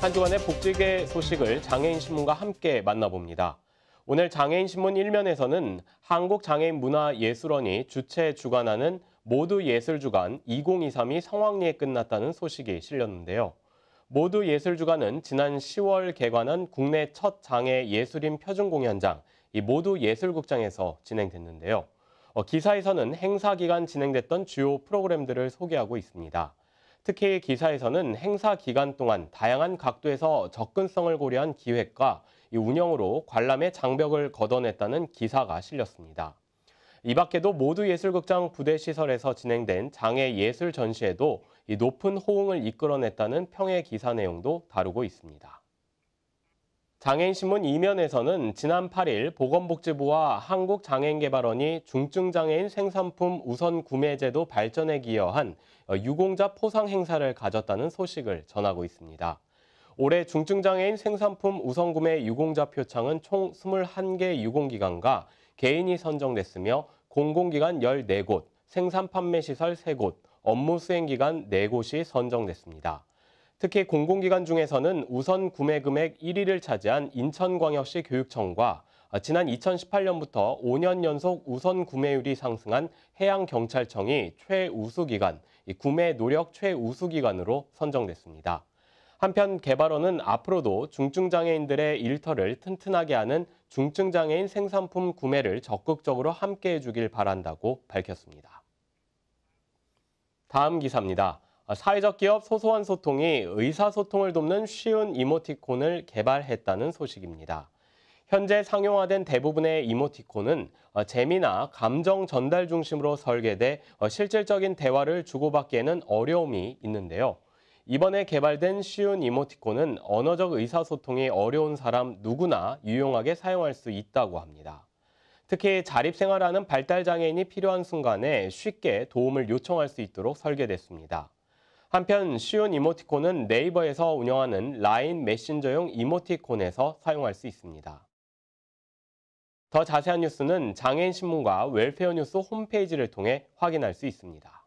한 주간의 복지계 소식을 장애인 신문과 함께 만나봅니다. 오늘 장애인 신문 1면에서는 한국장애인문화예술원이 주최 주관하는 모두 예술주간 2023이 성황리에 끝났다는 소식이 실렸는데요. 모두 예술주간은 지난 10월 개관한 국내 첫 장애 예술인 표준 공연장, 이 모두 예술극장에서 진행됐는데요. 어, 기사에서는 행사 기간 진행됐던 주요 프로그램들을 소개하고 있습니다. 특히 기사에서는 행사 기간 동안 다양한 각도에서 접근성을 고려한 기획과 운영으로 관람의 장벽을 걷어냈다는 기사가 실렸습니다. 이 밖에도 모두 예술극장 부대 시설에서 진행된 장애 예술 전시에도 높은 호응을 이끌어냈다는 평의 기사 내용도 다루고 있습니다. 장애인신문 이면에서는 지난 8일 보건복지부와 한국장애인개발원이 중증장애인 생산품 우선 구매제도 발전에 기여한 유공자 포상 행사를 가졌다는 소식을 전하고 있습니다. 올해 중증장애인 생산품 우선 구매 유공자 표창은 총 21개 유공기관과 개인이 선정됐으며 공공기관 14곳, 생산 판매 시설 3곳, 업무 수행기관 4곳이 선정됐습니다. 특히 공공기관 중에서는 우선 구매 금액 1위를 차지한 인천광역시 교육청과 지난 2018년부터 5년 연속 우선 구매율이 상승한 해양경찰청이 최우수기관, 구매 노력 최우수기관으로 선정됐습니다. 한편 개발원은 앞으로도 중증장애인들의 일터를 튼튼하게 하는 중증장애인 생산품 구매를 적극적으로 함께해 주길 바란다고 밝혔습니다. 다음 기사입니다. 아, 사회적 기업 소소한 소통이 의사소통을 돕는 쉬운 이모티콘을 개발했다는 소식입니다. 현재 상용화된 대부분의 이모티콘은 어, 재미나 감정 전달 중심으로 설계돼 어, 실질적인 대화를 주고받기에는 어려움이 있는데요. 이번에 개발된 쉬운 이모티콘은 언어적 의사소통이 어려운 사람 누구나 유용하게 사용할 수 있다고 합니다. 특히 자립생활하는 발달장애인이 필요한 순간에 쉽게 도움을 요청할 수 있도록 설계됐습니다. 한편 쉬운 이모티콘은 네이버에서 운영하는 라인 메신저용 이모티콘에서 사용할 수 있습니다. 더 자세한 뉴스는 장애인 신문과 웰페어 뉴스 홈페이지를 통해 확인할 수 있습니다.